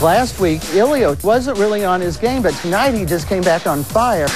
Last week, Ilio wasn't really on his game, but tonight he just came back on fire.